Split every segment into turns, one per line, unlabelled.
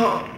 Oh.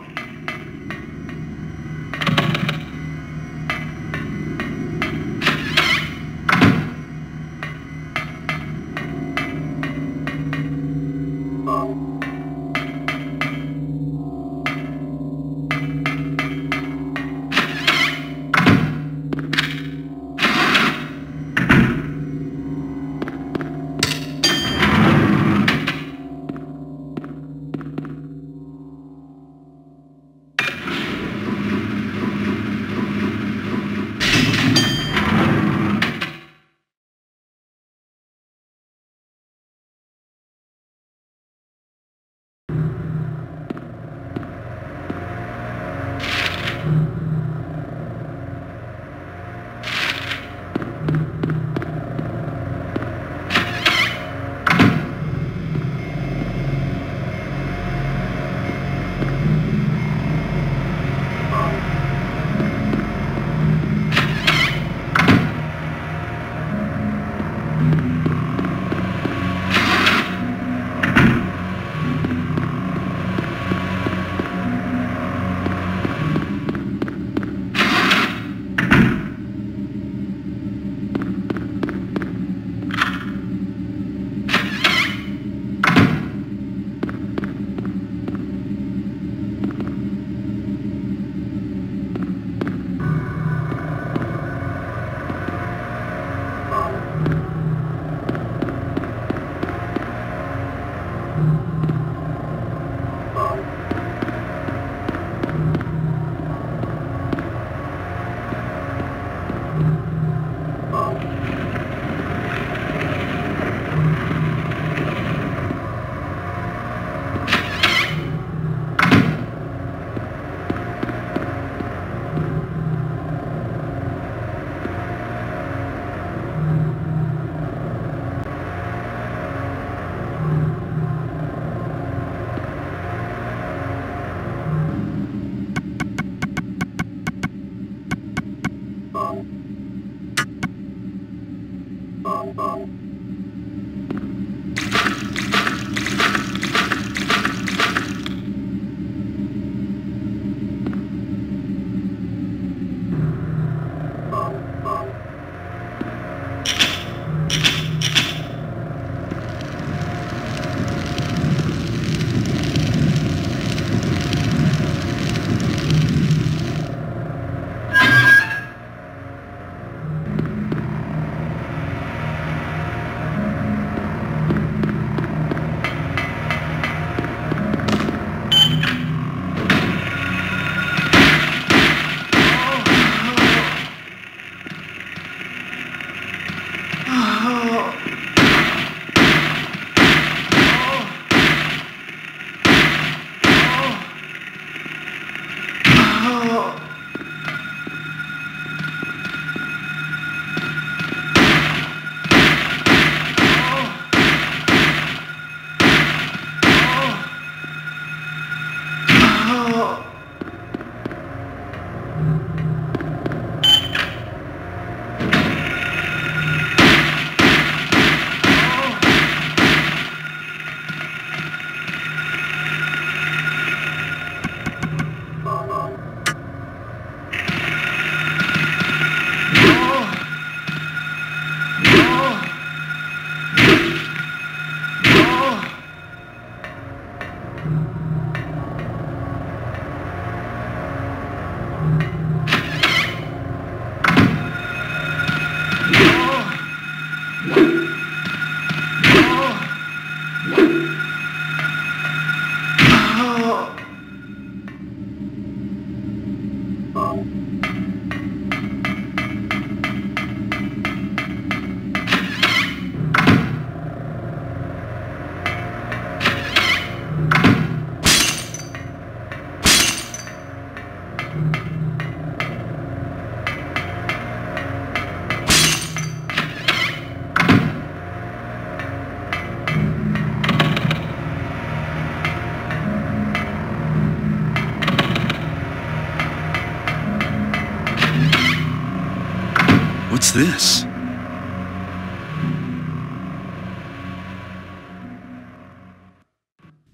This?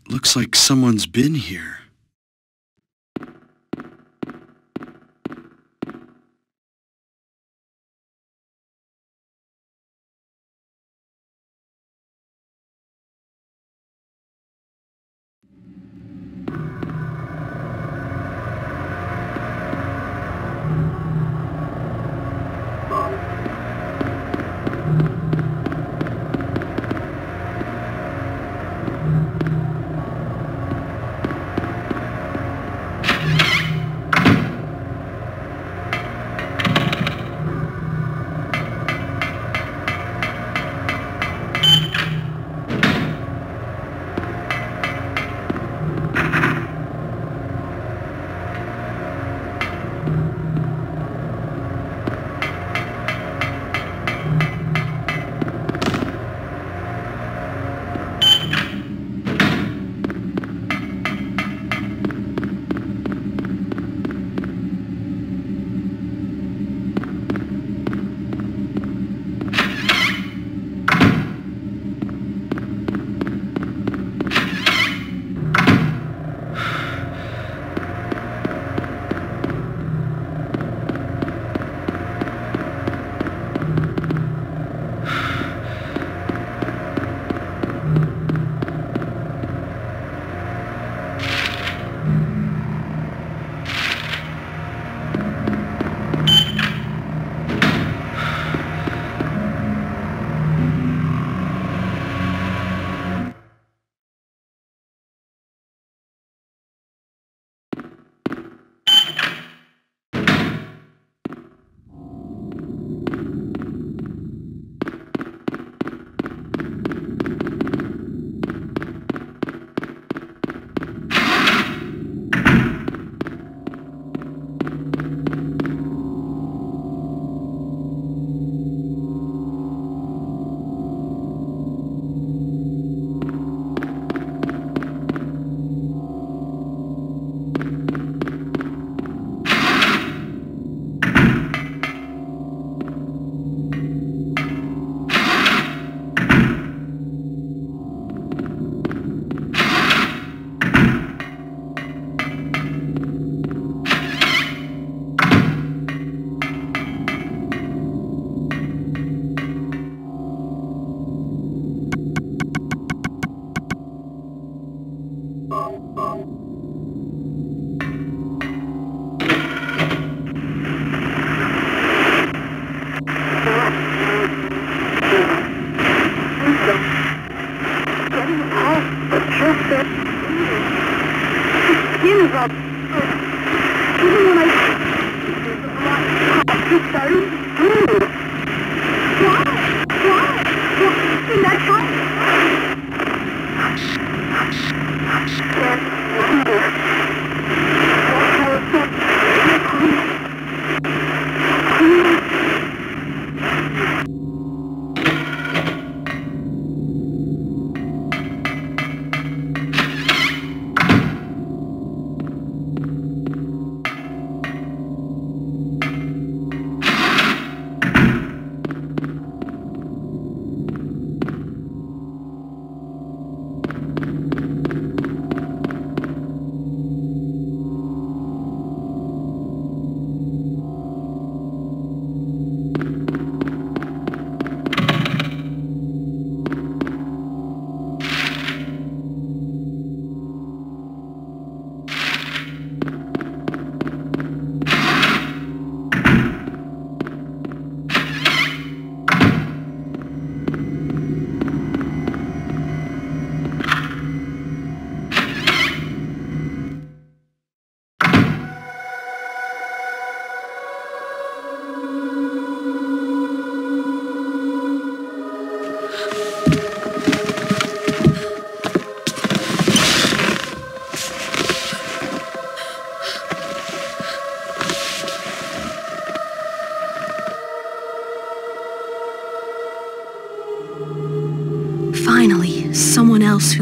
Looks like someone's been here.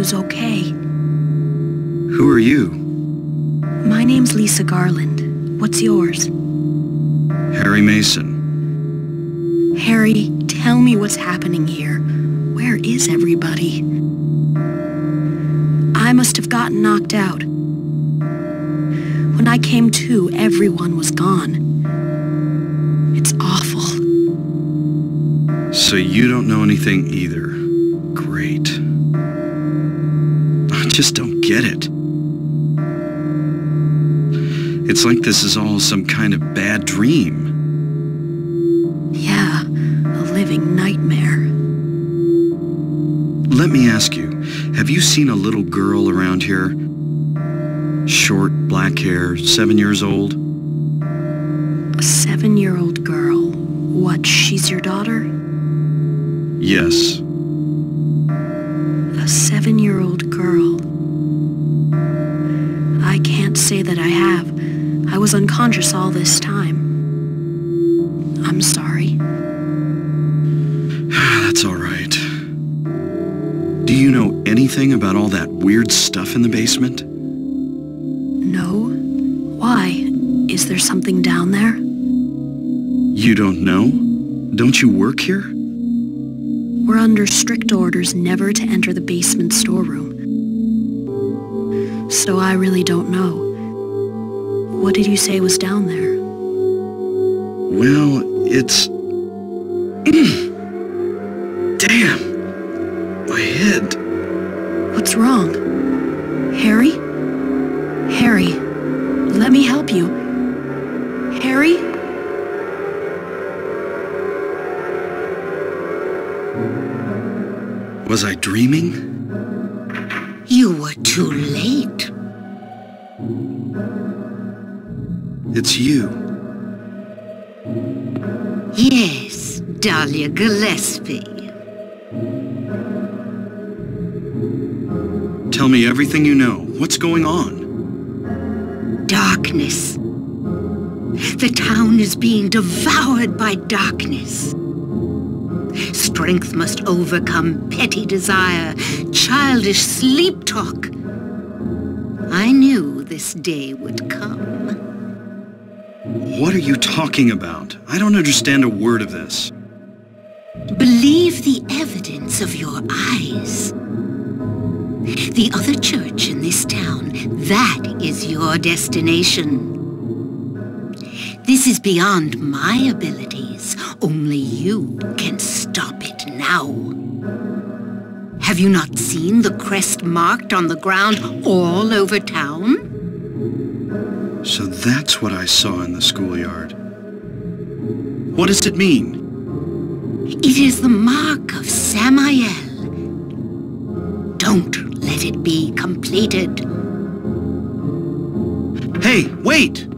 Who's okay.
Who are you?
My name's Lisa Garland. What's yours?
Harry Mason.
Harry, tell me what's happening here. Where is everybody? I must have gotten knocked out. When I came to, everyone was gone. It's awful.
So you don't know anything either. Just don't get it. It's like this is all some kind of bad dream.
Yeah, a living nightmare.
Let me ask you, have you seen a little girl around here? Short, black hair, seven years old?
A seven-year-old girl. What, she's your daughter?
Yes.
Was unconscious all this time. I'm sorry.
That's all right. Do you know anything about all that weird stuff in the basement?
No? Why? Is there something down there?
You don't know? Don't you work here?
We're under strict orders never to enter the basement storeroom. So I really don't know. What did you say was down there?
Well, it's... Damn! My head.
What's wrong? Harry? Harry, let me help you. Harry?
Was I dreaming? It's you.
Yes, Dahlia Gillespie.
Tell me everything you know. What's going on?
Darkness. The town is being devoured by darkness. Strength must overcome petty desire, childish sleep talk. I knew this day would come.
What are you talking about? I don't understand a word of this.
Believe the evidence of your eyes. The other church in this town, that is your destination. This is beyond my abilities. Only you can stop it now. Have you not seen the crest marked on the ground all over town?
So that's what I saw in the schoolyard. What does it mean?
It is the mark of Samael. Don't let it be completed.
Hey, wait!